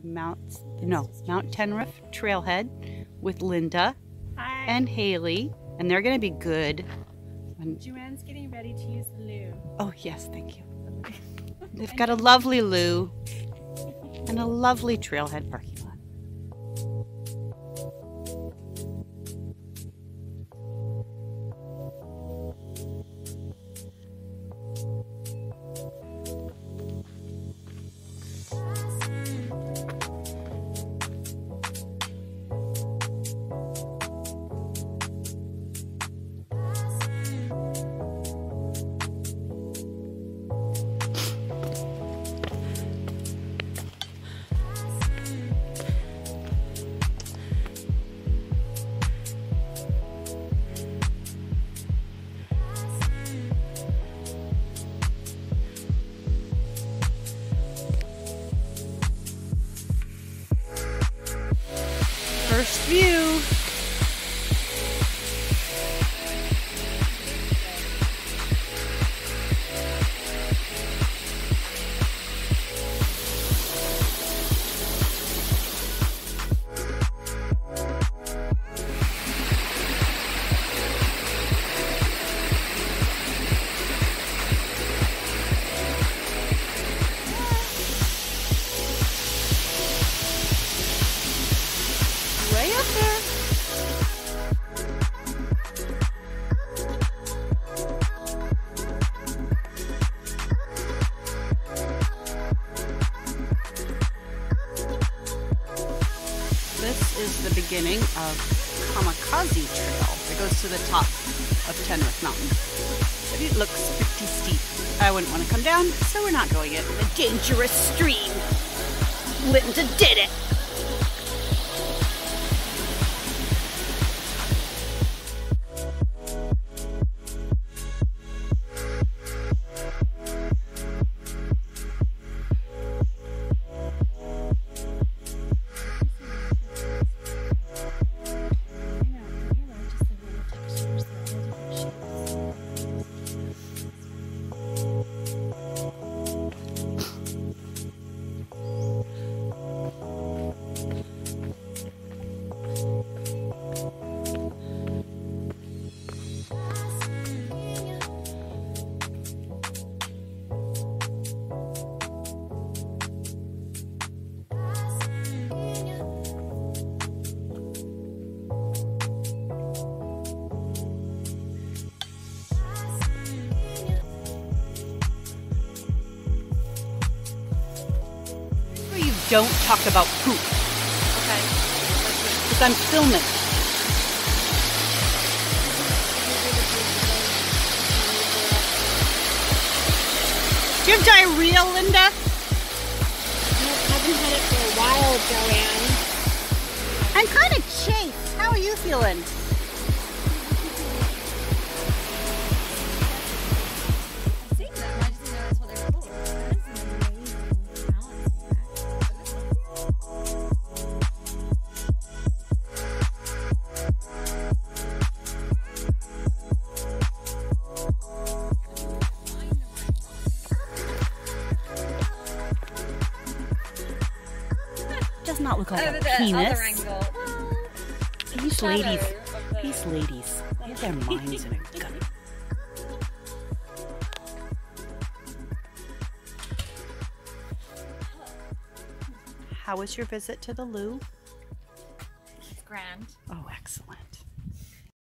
of Mount no Mount Teneriffe Trailhead with Linda Hi. and Haley, and they're gonna be good. When, Joanne's getting ready to use the loo. oh yes, thank you. They've got a lovely loo and a lovely trailhead parking First view. Is the beginning of Kamikaze Trail. It goes to the top of Teneriffe Mountain. But it looks pretty steep. I wouldn't want to come down, so we're not going it. A dangerous stream. Linda did it. Don't talk about poop. Okay? Because I'm filming. Do you have diarrhea, Linda? I haven't had it for a while, Joanne. I'm kind of chafed. How are you feeling? Does not look like Over a the penis. These ladies, the- these ladies, they have their minds in a gut. How was your visit to the loo? It's grand. Oh, excellent.